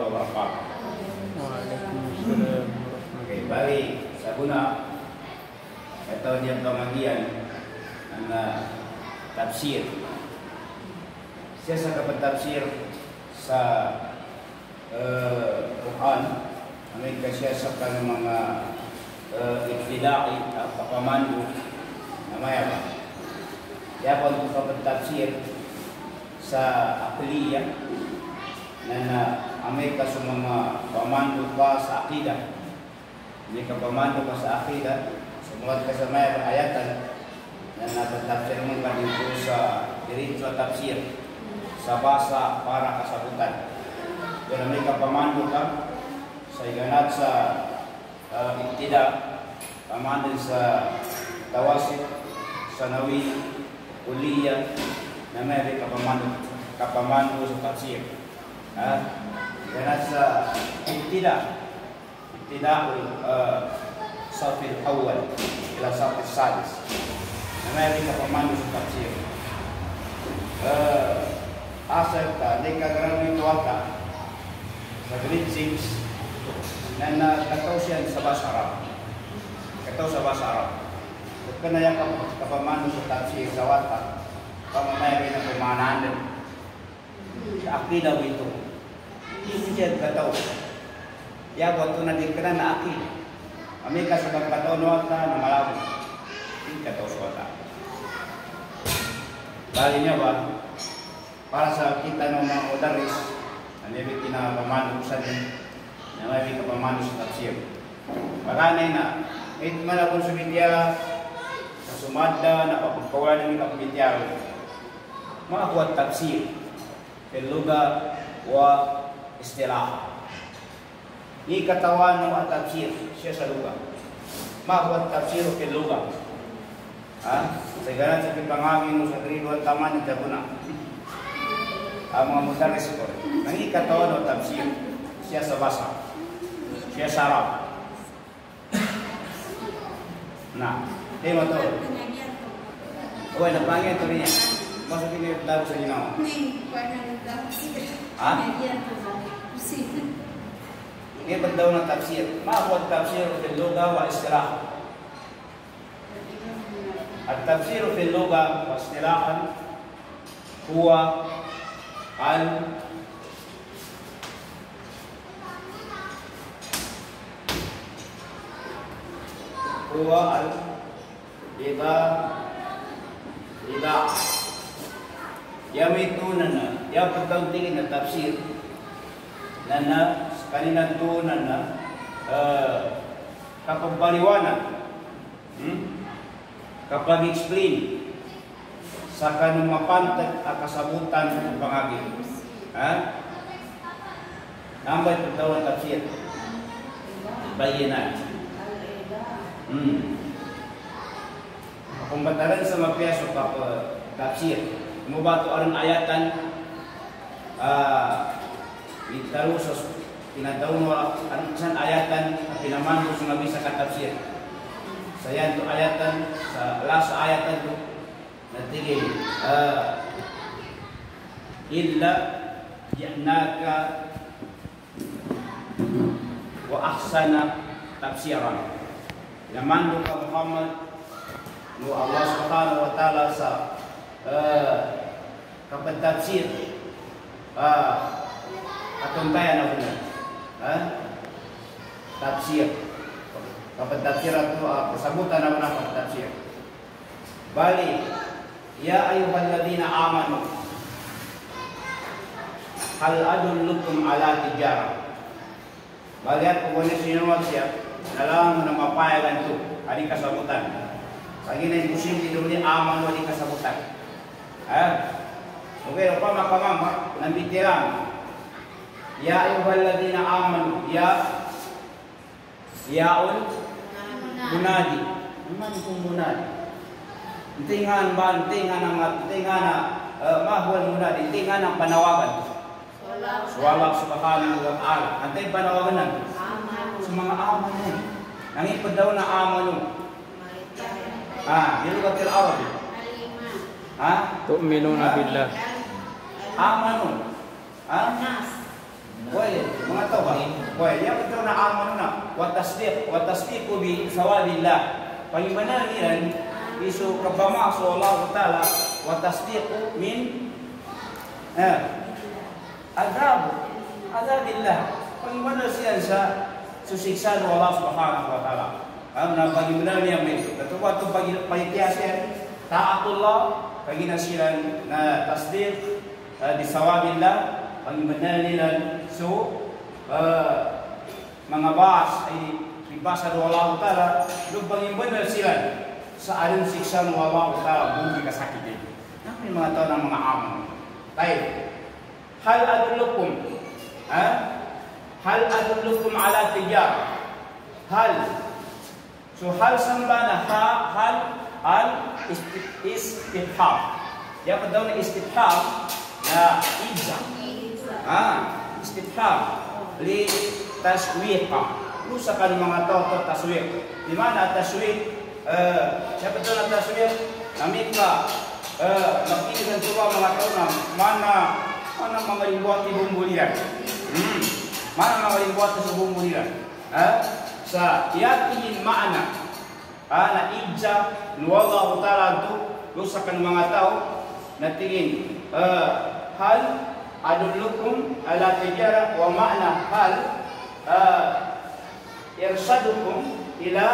Waalaikumsalam Oke, balik sa guna. Ito diyang kamagian ang uh, tafsir. Siya sa kapatafsir sa uh, Quran. Ang siya sa mga uh, ibtidai at kapamandu na maya ba. Kaya po ang kapatafsir sa akliyah na na amay ka sa mga pamando pa sa akida. Hindi ka pamando pa sa sa may ayatan na natatapsir mo ka dito sa diretso at tafsir sa basa para kasabutan. Pero may ka pamando ka sa iganat sa uh, iktida, pamando sa tawasit, sa nawi, uliya, na may kapamando, kapamando sa tafsir. Ha? Kaya sa ibtida, ibtida uh, safil awal ila safil sadis. Na mayroon ka pamano sa tafsir. Uh, asal ka garang ito ka sa grade 6 na nakataw siya sa basa Arab. Kataw sa basa Arab. Kung ka na yung kapamano sa tafsir sa wata, pamamayarin ng pumanahan sa akida itu. Ini dia kata Ya waktu nanti kena na akid. Amerika sebab kata nuata na malawi. Ini kata suata. Balinya ba? Para sa kita ng mga odaris, ano yung kinapamanong sa din, na may kapamanong sa tafsir. Maganay na, it man akong sumitya, sa sumada, na papagkawalan ng kapitya, mga kuwat tafsir, في istilah ini katawan at tafsir siya sa luga. Ma tafsir fil luga. Ha? Sa ganan sa pipangagi mo sa grilo at tama ni Daguna. Ang mga mutaris ko. Nang ikatawano tafsir siya sa basa. Siya sa Arab. Na. Di mo to. Uwe, napangyan to rin yan. Masa pinaglago sa ginawa. Ha? Nagyan ba? lugha wa istilah. التفسير في اللغة واصطلاحا هو ال هو الإذاعة إذاعة yang itu nana yang penting na tafsir nana to nana. Uh, kapag paliwanag hmm? kapag explain sa kanong mapantag at kasabutan ng pangagi ha? Nambay pagtawan tafsir bayinan hmm. Kung batalan sa mapiaso kapag tafsir Mubato aron ayatan uh, itaro sa tinadaw mo ang isang ayatan na pinaman ko sa nabi sa katapsir. Sa yan to ayatan, sa last ayatan to, natigil, uh, illa yanaka wa ahsana tafsiran. Naman mo ka Muhammad, mo Allah subhanahu wa ta'ala sa Uh, kapag tafsir uh, atong kaya na una uh, tafsir. Kapag tafsir ato uh, kasabutan na una kapag tafsir? Bali ya ayuhal ladina amanu. Hal adullukum ala tijara. Bali at ano sinunod siya nalang na mapayagan to adi kasabutan Lagi na yung kusin dito ni aman wali kasabutan. Eh, okay, apa makamama nambitiran. Ya ayyuhalladzina amanu ya yaul munadi. Man kung munadi. Tingan ba tingan ang tingan na uh, mahwal munadi, tingan ang panawagan. Walak subhanahu wa ta'ala. Antay panawagan na. Sa mga aman na. Nangipod daw na amanu. Ah, bilugatil Arabi. Ha? Tu'minuna billah. Amanu. Ha? Wai, mga tao ba? Wai, yang betul na aman na. Wa tasdiq, wa tasdiqu bi thawabillah. Pangimanalan isu kabama so Allah taala wa tasdiqu min eh adab adabillah. Pangimana siya sa susiksa ng Allah subhanahu wa ta'ala. Ang na pagimanalan niya may katuwa ito pagitiyasin taatullah kaginasilan na tasdiq di sawabillah pangimanalan so uh, mga bas ay ibasa do Allah Ta'ala do pangimbanal sila sa aling siksa ng Allah Ta'ala bugi kasakitin. Namin mga tao ng mga amon. Tayo. Hal adulukum. Ha? Hal adulukum ala tijar. Hal. So hal sambana ha hal al istitham. Ya pa daw na istitham na ija. Ah, istitham li taswiqa. Lusa kan mga tao to taswiq. Di mana taswiq? Uh, siya pa daw na taswiq? Namit ka uh, tuwa mga tao na mana mana mga limbuat ni bumbuliran. Hmm. Mana mga limbuat sa bumbuliran. Ah, sa yakin maana ana ija nuwallahu ta'ala tu lusa kan mga tao na tingin uh, hal adullukum ala tijara wa ma'na hal uh, irsadukum ila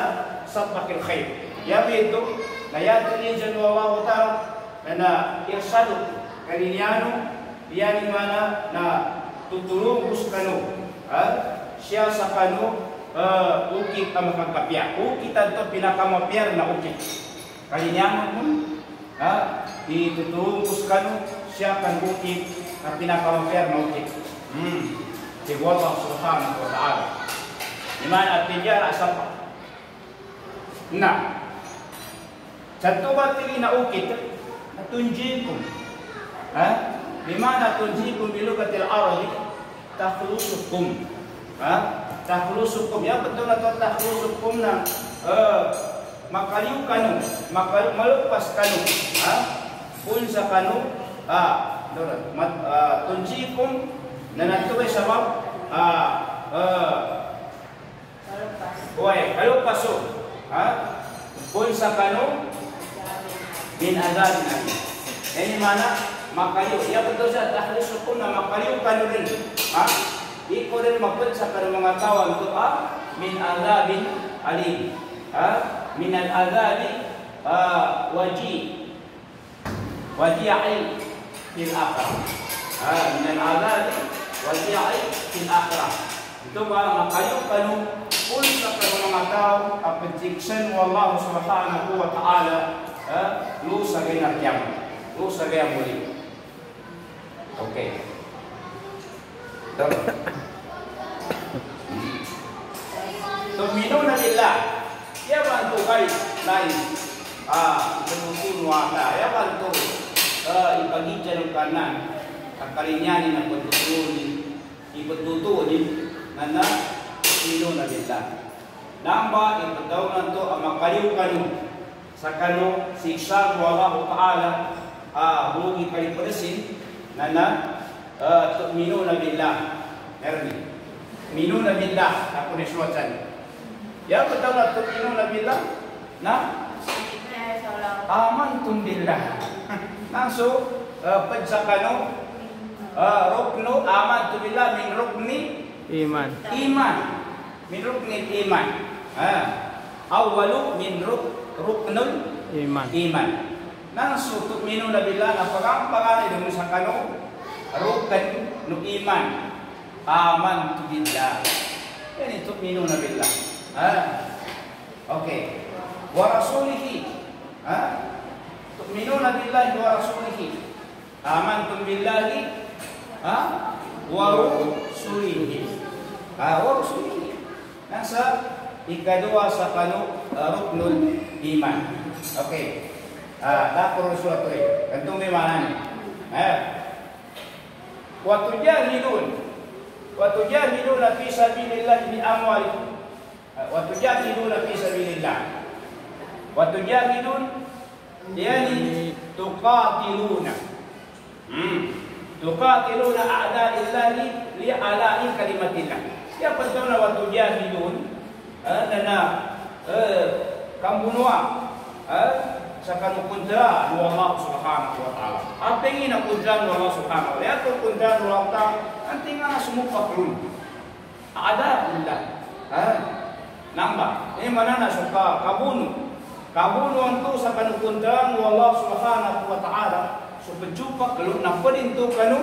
sabakil khair yabi itu na yadri jan wallahu ta'ala na irsadu kaniniano yani mana na tutulong kanu uh, siya sa uh, ukit ang makakapya. Ukit ang pinakamapyar na ukit. Kalinyaman mo, ha? Itutungkos ka no, siya kan ukit ang pinakamapyar na ukit. Hmm. Si Allah subhanahu wa ta'ala. Iman at tijara sa pa. Na. Sa tubat tili na ukit, natunjikum. Ha? Lima natunjikum bilugatil arabi, takhlusukum. Ha? tahlusukum ya betul atau na uh, makaliw kanu makal malupas kanu ha kanu ah sa mab ah uh, Oy, kalau paso, ha? Pun sa kanu min azab nabi. Ini mana makaliw. Ya betul sa tahlusukum na makaliw kanu rin. Ha? Iko rin mapulsa ka ng mga tawag doa min azabin alim. Ha? Min al-azabi uh, waji. Waji'ai fil akhirah. Ha? Min waji'ai fil akhirah. Ito ba makayo kanu pulsa ka ng mga tao ang pensiksan mo Allah subhanahu wa ta'ala ha? lusa gay na kiyam. Lusa gay muli. Okay. Tuminuna nila. Ya bantu kay lain. Ah, penusun wata. Ya bantu uh, ipagitya ng kanan. Kakalinyanin ang pagtutunin. Ipagtutunin na na minuna nila. Namba, ipadaw na to ang makaliw kanu sa kanu siksa wa Allah Ta'ala ah, bugi kalipasin na na uh, tuminuna billah. Meron minuna billah ako ni suwatan. Ya betul na tuminuna billah na amantum billah. Nangso uh, pagsakano uh, ruknu amantu billah min rukni Iman. iman min rukni iman. Ah, awalu min ruk ruknul Iman. iman. Nangso tuminuna billah na pagampangan dum sa kano rukn no iman. Amantu billah. Yan tuminuna billah. Ah. Okay. Wa rasulihi. Ah. Tu'minuna billahi wa rasulihi. Amantum billahi ah wa rasulihi. Ah, wa rasulihi. Nasa ikadua sa kanu uh, ruknul iman. Okay. Ah, dapur suatu ini. Di mana nih? Eh. Wa tujahidun. Wa tujahiduna fi sabilillah bi amwalikum. Wa tujahiduna fi sabilillah. Wa tujahidun yani tuqatiluna. Hmm. tuqatiluna a'da'illahi li'ala'i kalimatillah. Ya betul na waktu jahilun eh, nana eh, kambunua eh, sa kanukuntra no Allah subhanahu wa ta'ala. Apa ingin kuntra no Allah subhanahu wa ta'ala? Ito kuntra no Allah ta'ala. Ang tinga na sumupak rin. Ada billah. Eh, namba. Ini mana na suka kabunu. Kabunu ang to sa kanukuntra no Allah subhanahu wa ta'ala. So penjupak kalau na to kanu?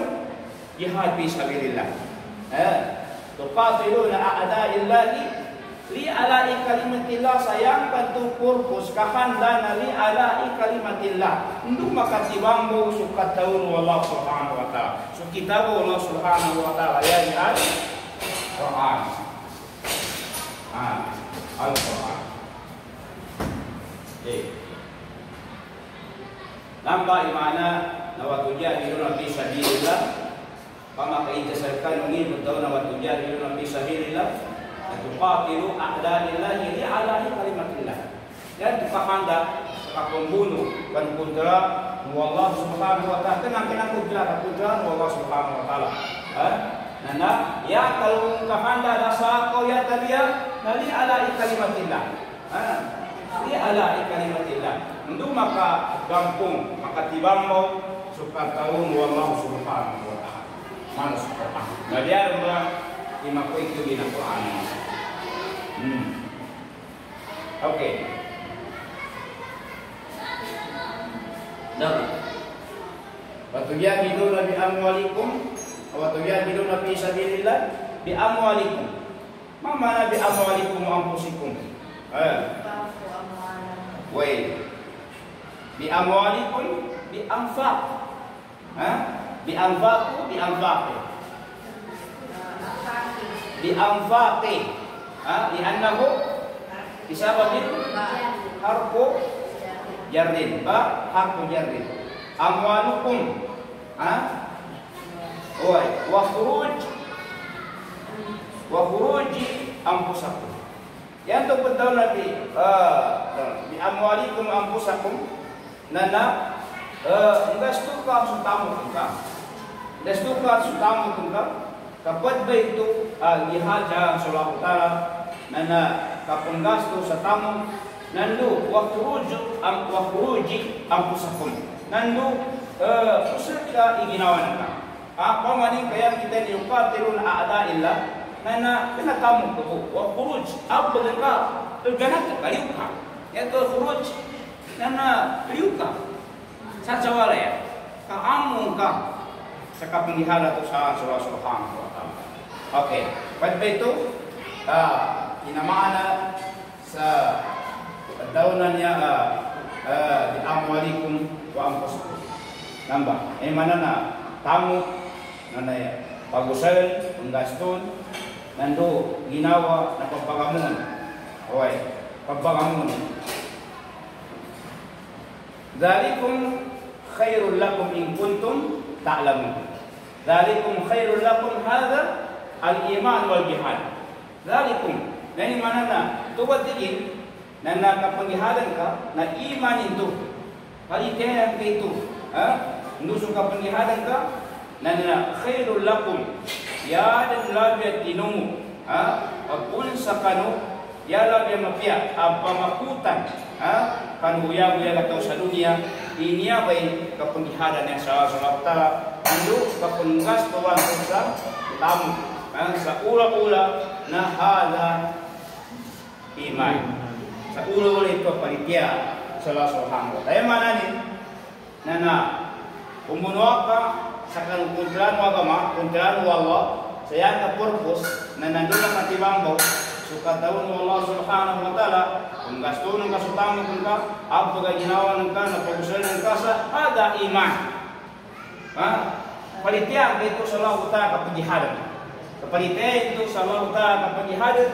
Jihad fi sabilillah. Eh, tuqatiluna a'da'illahi li ala'i kalimatillah. Sayang kantu purpose kahanda na li ala'i kalimatillah. Untuk makatibambo sukat taun Allah subhanahu wa ta'ala. So kita Allah subhanahu wa ta'ala. Ya ni al Quran ah al Quran okay. Namba imana na watujahiduna fi sabilillah kama kaijasarkan ungin betul na watujahiduna fi sabilillah tuqatilu a'da'illahi li'ala'i kalimatillah dan tukahanda kakembunuh dan kudra Allah subhanahu wa ta'ala kenang kenang kudra kudra Allah subhanahu wa ta'ala eh? Nana, ya kalau kahanda rasa kau ya tadi ya, nali ala'i kalimatillah. Eh? Li ala'i kalimatillah. Untuk maka gampung, maka tibang mo suka tahun Allah subhanahu wa ta'ala. Mana suka Nah dia orang lima ko itu di Quran. Hmm. Oke. Okay. Dah. Waktu dia hidup Nabi amwalikum, waktu dia hidup Nabi sabilillah bi amwalikum. Ma mana bi amwalikum wa anfusikum? Eh. Wait. Bi amwalikum bi anfaq. Ha? Bi anfaqu bi anfaqi. Bi anfaqi. Ha? Li annahu bisababil harfu jarrin. Ba harfu jarrin. Amwalukum. Ha? Wa khuruj wa khuruji anfusakum. Yang tu betul Nabi uh, bi amwalikum anfusakum nana uh, enggak setuka sutamu kita. Enggak setuka sutamu kita. Kapag ba ito uh, lihaja sallallahu taala nana kapag gasto sa tamu nandu wa khuruju am wa khuruji anfusakum. Nandu uh, usul ka iginawa na Apa mani kaya kita niukatilun a'da'illah nana kena kamu tu wa khuruj. Apa mereka terganat kaliuka ya tu khuruj. Nana kaliuka saja wala ya. Ka amu ka sa kapanghihala to sa Allah subhanahu wa okay pada itu ah inamana sa daunan ya uh, di amwalikum wa anfusikum. Nambah eh mana na tamu? Ya? Pagusan penggaston nando ginawa na pagpangamuan. Okay, pagpangamuan. Dalikum khairul lakum in kuntum ta'lamun. Dalikum khairul lakum hadha al-iman wal jihad. Dalikum. Nani mana na tuwa tingin na nakapanghihalan ka na iman itu. Kalitayan ka ito. Ha? Nusong kapanghihalan ka na na khairul lakum ya tinumu ha? Apun sa kanu ya mapia apa makutan? Ha? Kan buya buya latau sa dunia. Ini bay kapanghihalan yang sa sa ta ando kapanggas tuwan sa tamu. Ha? Sa ula-ula na hala iman. Sa ula-ula ito panitia sa Allah subhanahu wa ta'ala mana ni? Nana sa kuntilan mo agama, kuntilan mo Allah, sa yan ka purpose na nandun ang sukat daw mo Allah subhanahu wa ta'ala, kung gasto ng kasutang mo ka, ginawa ng ng sa ada iman. Ha? Palitya ka ito sa Allah ta'ala kapagihadan. Kapalitya ito sa Allah ta'ala kapagihadan,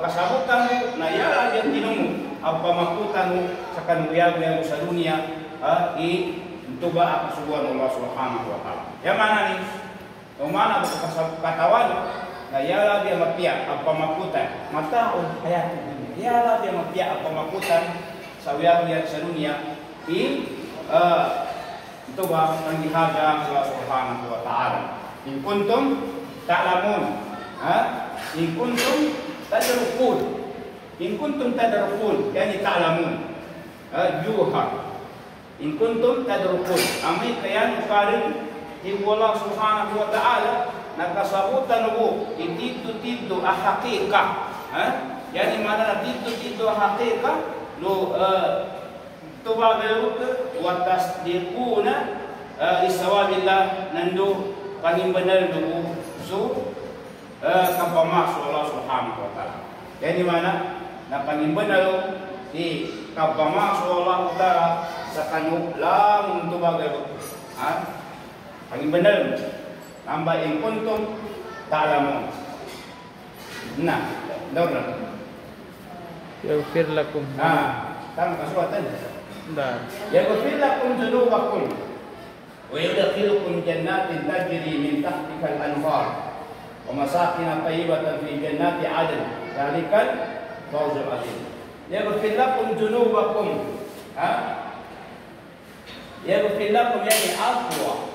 kasabutan mo na yara yung tinumo, ang pamakutan mo sa kanuyag sa dunia, ha? i tuba subuan Allah subhanahu wa ta'ala. Yang mana ni? Yang mana aku katawan na yala dia mapia ang pamakutan. Mataon hayat dunia. Yala dia mapia ang pamakutan sa wiyaw sa dunia. I uh, Ito ba ang ihaga Allah subhanahu wa ta'ala? In kuntum ta'lamun. Ha? In kuntum tadrukun. In kuntum tadrukun. Yani ta'lamun. Ha? Juha. In kuntum tadrukun. Amin kaya ukarin ibu Allah subhanahu wa ta'ala nagkasabutan mo itito-tito a hakika. Ha? Yani mana na tito-tito a hakika lo uh, tubagaluk wa tasdiquna uh, isawabillah nando panimbanal do so uh, Allah subhanahu wa ta'ala. Yani mana na panimbanal di kapamas Allah ta'ala sa kanyo lang tubagaluk. Ha? Paging benar. Amba untung, kuntum ta'lamun. Nah, dobra. Ya ufir lakum. Ah, tama kasuatan. Eh? Ya ufir lakum dhunubakum. Wa yudkhilukum jannatin tajri min tahtiha al-anhar. Wa masakin tayyibatan fi jannati Kalikan Dzalikal fawzul Ya ufir lakum dhunubakum. Ha? ufir lakum yang afwa.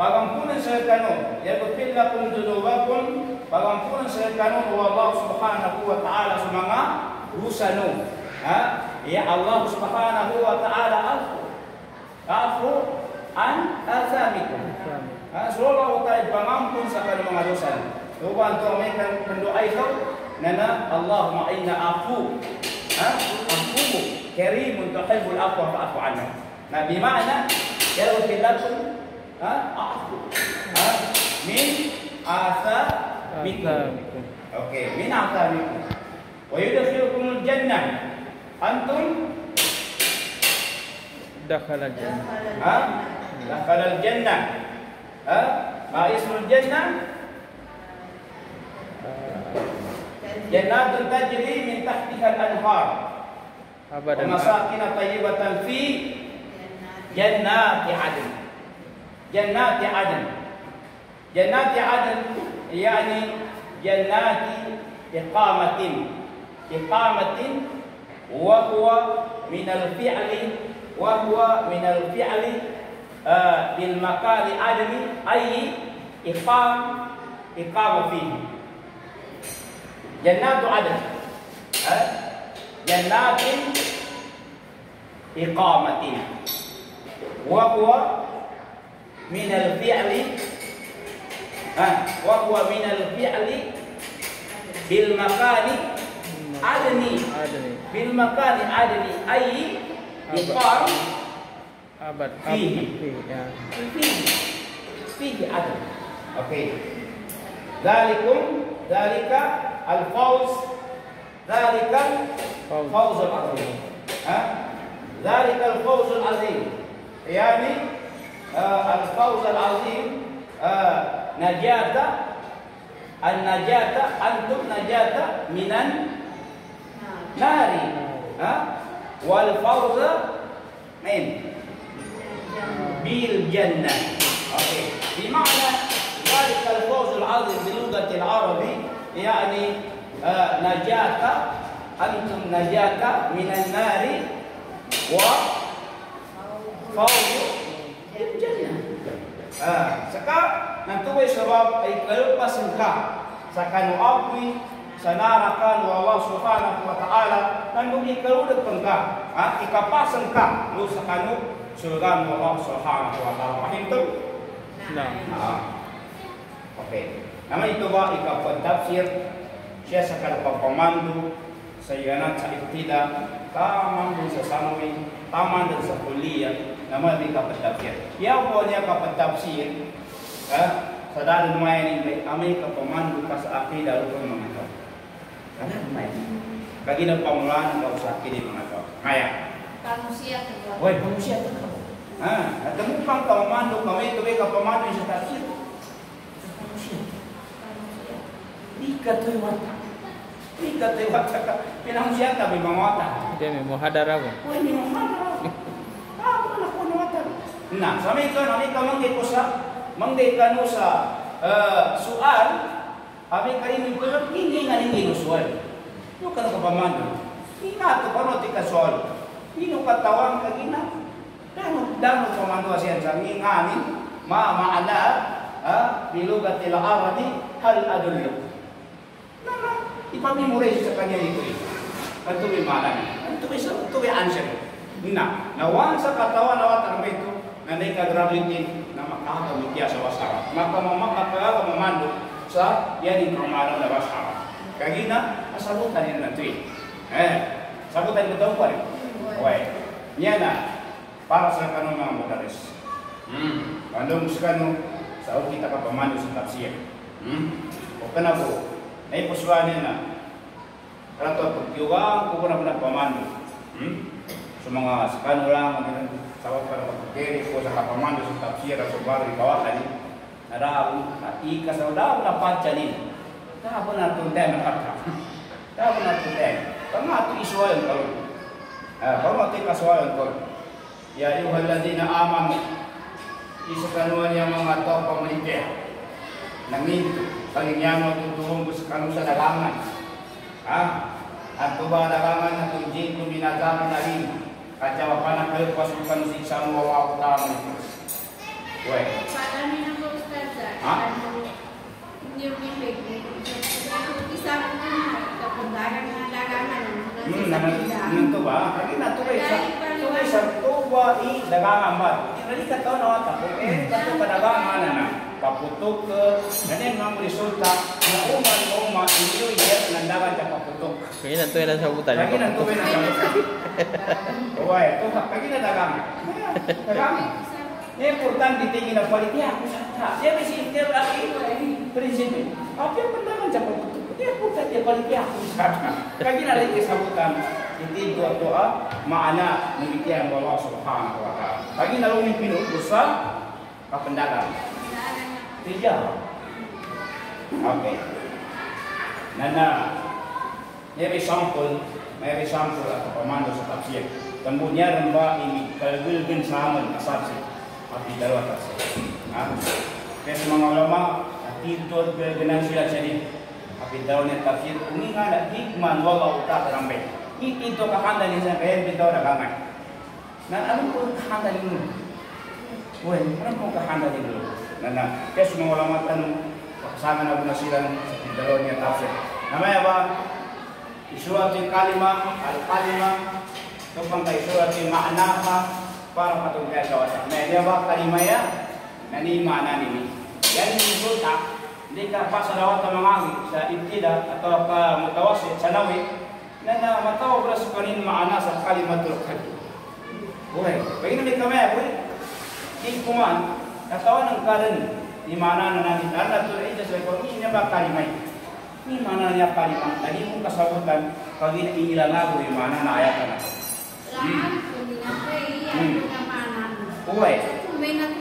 Pagampunan sa kanu, yaghfir lakum sa kanu wa Allah subhanahu wa ta'ala sa mga dosa no. Ha? Ya Allah subhanahu wa ta'ala afu. Afu an athamikum. Ha? So Allah tayo pangampun sa kanu mga dosa. Tuban to may kan pendoa ito nana Allahumma inna afu. Afu karimun tuhibbul afwa fa'fu anna. Nah, bimana yaghfir ha? A'fu. Min asa minkum. Oke, min asa minkum. Wa yudkhilukumul jannah. Antum dakhala jannah. Ha? Dakhala jannah. Ha? Ma ismul jannah? Jannatun tajri min tahtiha al-anhar. Abadan. Wa masakin tayyibatan fi jannati 'adn. جنات عدن. جنات عدن يعني جنات إقامة. إقامة وهو من الفعل وهو من الفعل آه بالمكان عدن أي إقام إقامة فيه. جنات عدن آه جنات إقامة. وهو minal fi'li ah wa huwa minal fi'li bil makani adni. Bil makani adni ay yuqar abad fi ya. Fihi Dari adn oke. Okay. dzalikum dzalika al fauz dzalika al azim ha? Dzalika al fauzul azim yani الفوز العظيم آه نجاة النجاة أنتم نجاة من النار. ها والفوز من بالجنة. أوكي. بمعنى ذلك الفوز العظيم بلغة العربي يعني آه نجاة أنتم نجاة من النار وفوز Yaitu jannah. Ha, saka nantuwe sabab ay kalpa sangka. sa no abwi sanarakan wa Allah subhanahu wa ta'ala nandung ikaludag pangka. Ha, ikapasang ka no saka no surga no Allah subhanahu wa ta'ala. Mahinto? No. Nah. Ha. Okay. Naman ito ba ikapagtafsir siya sa kalapagpamando sa yanan sa iktida tamang dun sa sanawi, tamang dun sa kuliya, naman di kapag tafsir yaw po niya kapag tafsir ha? sa dalo naman yung amay kapamando ka sa akida o mga ito kana naman kaginang pamulaan ng sa akida mga ito kaya Manusia Woi, manusia kan. Ah, natemu pang kapamando kami tuwi kapamando sa tafsir. Ika tuwi wata. Ika tuwi wata ka. Pinangsiya tabi mga wata. Dia muhadara mo. Pwede mo mana. Ah, wala ko na wata. Nah, sa may ka, nami ka manggay ko sa, manggay ka no sa uh, sual, abi ka ini ko, hindi nga hindi usual. Yung ka na kapamando. Ingat ko, paano ti ka sual? Ino katawang ka gina. Dano, dano pamando siya sa ngingangin, ma maana, ha, bilugat arabi, hal adullo. Nama, ipamemorize sa kanya ito eh. Ang tuwi manan. Ang tuwi sa tuwi answer. Na, nawan sa katawan na watan ito, na may kagrabitin na makakamit niya sa wasara. Makamamakapaga mamando sa yan yung pamalang na wasara. Kagina, masabutan niya na ito eh. Eh, sabutan ko daw pa rin. Okay. Yan na, para sa kanong mga modaris. Hmm. Kandong sa kano, sa kita ka pamando sa tafsir. Hmm. O ka na po, ay puswanin na. Rato, pagkiwang ko na na pamando. Hmm. Sa mga sa kano lang, ang pagkiri ko sa kapamando sa tafsir at sa baro ikawakan. Naraw, na ika sa daw na. Daw na tunday na kata. Daw na tunday. Tama ito isuwayan kalong. Ah, kalau mati kasualan ko. Ya ayyuhalladzina amanu isa kanuan yang mga tao pamanitya. Nangin kalingyano tutulong ko sa kanu sa dagangan. Ha? At tuba na tunjin ko minagamin na rin. Jawapan na kayo pasukan sa isang wawa utama nito. Uwe. Parang na po Ha? Hindi yung bibig. Isa mo na kapundaran na larangan. Hmm, nito ba? Kaya na tuloy sa tuloy sa tuwa i dagangan ba? Hindi ka to na wata. Eh, kato ka dagangan na na. Paputok ke, nanin mga resulta na uman uma inyo iya nandagan sa paputok. Kaya nanto na sabutan. Lagi na tuloy na sa Uway, to lagi na dagangan. Dagangan. Ini importante tingin na palitia. Dia mesti dia lagi prinsip. Apa yang pendagan sa paputok? Dia bukan dia palitia. Kagi na lagi sabutan. Hindi doa doa maana demikian Allah Subhanahu wa taala. Kagi na luming pinut dosa kapendagang. Tidak. Oke. Nana, may sampul, may sampul atau pemando sa tafsir. Kemudian remba ini kalbulbin saman asabsi. Api dalawa tafsir. Kaya sa mga ulama, atintod kalbinan sila jadi. Api daw niya tafsir. Kung nga na hikman wala utak rambe. Itinto kakanda niya sa kaya bitaw na kamay. Na ano po kakanda niyo? Well, ano po kakanda? Na na, kaya sa mga ulama tanong, kasama na po na sila sa dalawa niya tafsir. Namaya ba? Yung kalima, al-kalima, tupang kay yung ma'anaha, para patungkay sa wasak. May dia ba kalima ya? Nani mana nini. Yan yung resulta, hindi ka pa sa lawat ng mga sa ibtida atau ka mutawasit sa nawi, na na matawag sa kanin maana sa kalimatul kalim. Buhay. Pag ina kami, buhay. Kuman, katawan ng karin, di mana na namin, na ito sa ikaw, hindi ba kalimay? Ni mana niya kalimang, tadi mong kasabutan, pag inilangago yung mana na ayat na. Na po iya, Hmm. kamanan. Buhay. Kung may nag